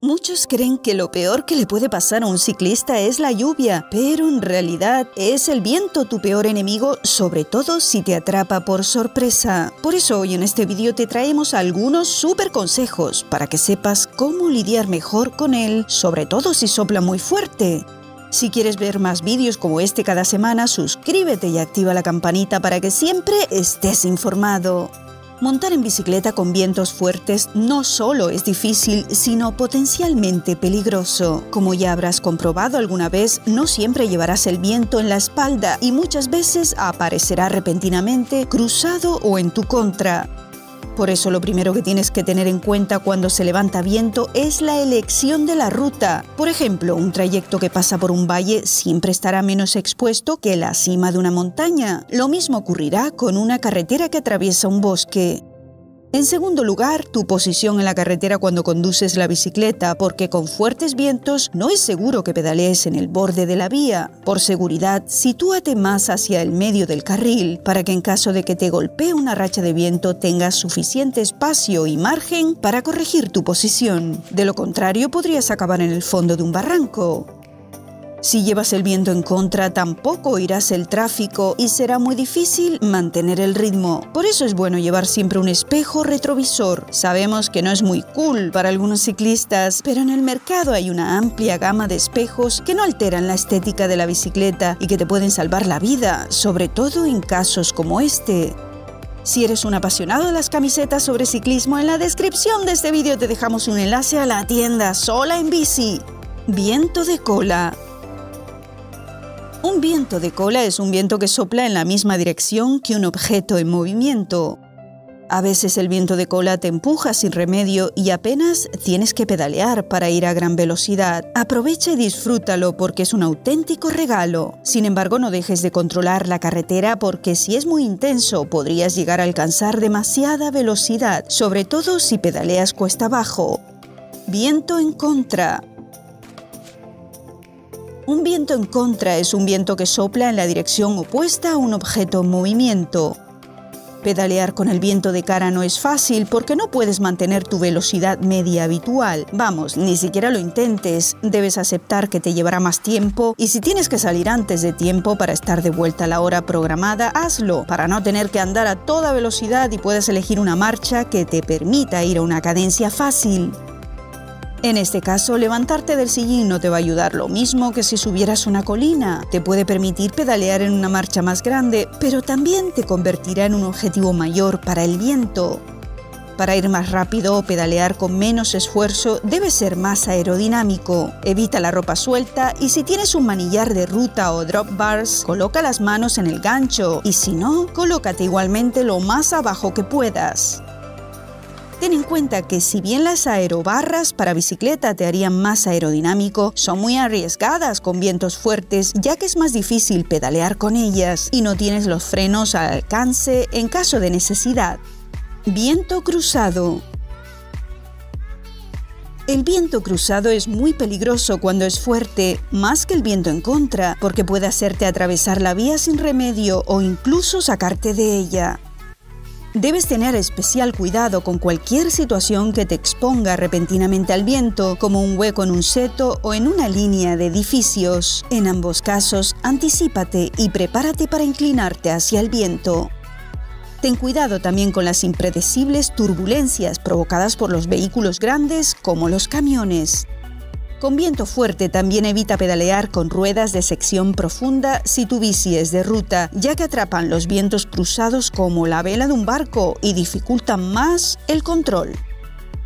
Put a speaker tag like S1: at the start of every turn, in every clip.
S1: Muchos creen que lo peor que le puede pasar a un ciclista es la lluvia, pero en realidad es el viento tu peor enemigo, sobre todo si te atrapa por sorpresa. Por eso hoy en este vídeo te traemos algunos super consejos para que sepas cómo lidiar mejor con él, sobre todo si sopla muy fuerte. Si quieres ver más vídeos como este cada semana, suscríbete y activa la campanita para que siempre estés informado. Montar en bicicleta con vientos fuertes no solo es difícil, sino potencialmente peligroso. Como ya habrás comprobado alguna vez, no siempre llevarás el viento en la espalda y muchas veces aparecerá repentinamente cruzado o en tu contra. Por eso lo primero que tienes que tener en cuenta cuando se levanta viento es la elección de la ruta. Por ejemplo, un trayecto que pasa por un valle siempre estará menos expuesto que la cima de una montaña. Lo mismo ocurrirá con una carretera que atraviesa un bosque. En segundo lugar, tu posición en la carretera cuando conduces la bicicleta, porque con fuertes vientos no es seguro que pedalees en el borde de la vía. Por seguridad, sitúate más hacia el medio del carril para que en caso de que te golpee una racha de viento tengas suficiente espacio y margen para corregir tu posición. De lo contrario, podrías acabar en el fondo de un barranco. Si llevas el viento en contra, tampoco oirás el tráfico y será muy difícil mantener el ritmo. Por eso es bueno llevar siempre un espejo retrovisor. Sabemos que no es muy cool para algunos ciclistas, pero en el mercado hay una amplia gama de espejos que no alteran la estética de la bicicleta y que te pueden salvar la vida, sobre todo en casos como este. Si eres un apasionado de las camisetas sobre ciclismo, en la descripción de este vídeo te dejamos un enlace a la tienda Sola en Bici. Viento de cola. Un viento de cola es un viento que sopla en la misma dirección que un objeto en movimiento. A veces el viento de cola te empuja sin remedio y apenas tienes que pedalear para ir a gran velocidad. Aprovecha y disfrútalo porque es un auténtico regalo. Sin embargo, no dejes de controlar la carretera porque si es muy intenso podrías llegar a alcanzar demasiada velocidad, sobre todo si pedaleas cuesta abajo. Viento en contra. Un viento en contra es un viento que sopla en la dirección opuesta a un objeto en movimiento. Pedalear con el viento de cara no es fácil porque no puedes mantener tu velocidad media habitual. Vamos, ni siquiera lo intentes. Debes aceptar que te llevará más tiempo y si tienes que salir antes de tiempo para estar de vuelta a la hora programada, hazlo para no tener que andar a toda velocidad y puedas elegir una marcha que te permita ir a una cadencia fácil. En este caso, levantarte del sillín no te va a ayudar lo mismo que si subieras una colina. Te puede permitir pedalear en una marcha más grande, pero también te convertirá en un objetivo mayor para el viento. Para ir más rápido o pedalear con menos esfuerzo, debe ser más aerodinámico. Evita la ropa suelta y si tienes un manillar de ruta o drop bars, coloca las manos en el gancho y si no, colócate igualmente lo más abajo que puedas. Ten en cuenta que si bien las aerobarras para bicicleta te harían más aerodinámico, son muy arriesgadas con vientos fuertes ya que es más difícil pedalear con ellas y no tienes los frenos al alcance en caso de necesidad. Viento cruzado. El viento cruzado es muy peligroso cuando es fuerte, más que el viento en contra, porque puede hacerte atravesar la vía sin remedio o incluso sacarte de ella. Debes tener especial cuidado con cualquier situación que te exponga repentinamente al viento, como un hueco en un seto o en una línea de edificios. En ambos casos, anticípate y prepárate para inclinarte hacia el viento. Ten cuidado también con las impredecibles turbulencias provocadas por los vehículos grandes como los camiones. Con viento fuerte también evita pedalear con ruedas de sección profunda si tu bici es de ruta, ya que atrapan los vientos cruzados como la vela de un barco y dificultan más el control.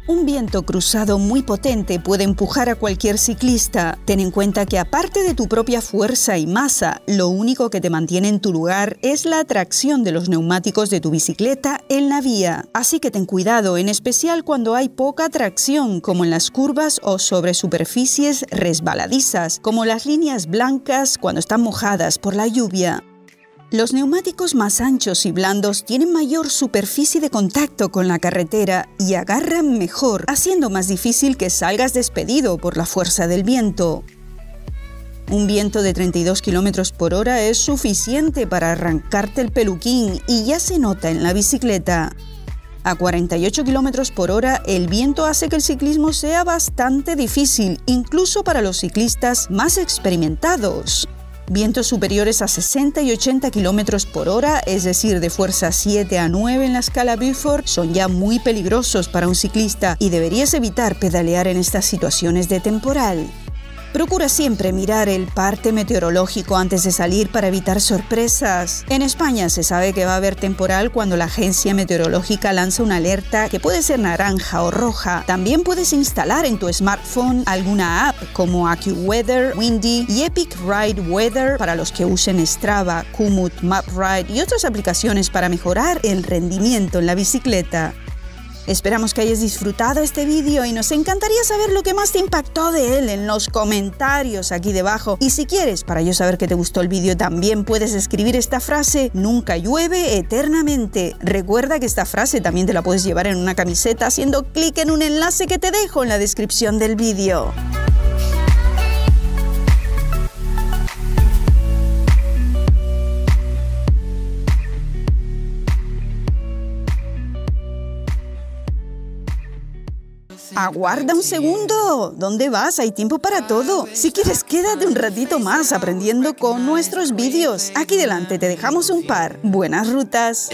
S1: Un viento cruzado muy potente puede empujar a cualquier ciclista. Ten en cuenta que aparte de tu propia fuerza y masa, lo único que te mantiene en tu lugar es la atracción de los neumáticos de tu bicicleta en la vía. Así que ten cuidado, en especial cuando hay poca tracción, como en las curvas o sobre superficies resbaladizas, como las líneas blancas cuando están mojadas por la lluvia. Los neumáticos más anchos y blandos tienen mayor superficie de contacto con la carretera y agarran mejor, haciendo más difícil que salgas despedido por la fuerza del viento. Un viento de 32 km por hora es suficiente para arrancarte el peluquín y ya se nota en la bicicleta. A 48 km por hora, el viento hace que el ciclismo sea bastante difícil, incluso para los ciclistas más experimentados. Vientos superiores a 60 y 80 km por hora, es decir, de fuerza 7 a 9 en la escala Beaufort, son ya muy peligrosos para un ciclista y deberías evitar pedalear en estas situaciones de temporal. Procura siempre mirar el parte meteorológico antes de salir para evitar sorpresas. En España se sabe que va a haber temporal cuando la agencia meteorológica lanza una alerta que puede ser naranja o roja. También puedes instalar en tu smartphone alguna app como AccuWeather, Windy y Epic Ride Weather para los que usen Strava, Komoot, MapRide y otras aplicaciones para mejorar el rendimiento en la bicicleta. Esperamos que hayas disfrutado este vídeo y nos encantaría saber lo que más te impactó de él en los comentarios aquí debajo. Y si quieres, para yo saber que te gustó el vídeo, también puedes escribir esta frase, nunca llueve eternamente. Recuerda que esta frase también te la puedes llevar en una camiseta haciendo clic en un enlace que te dejo en la descripción del vídeo. Aguarda un segundo. ¿Dónde vas? Hay tiempo para todo. Si quieres, quédate un ratito más aprendiendo con nuestros vídeos. Aquí delante te dejamos un par. Buenas rutas.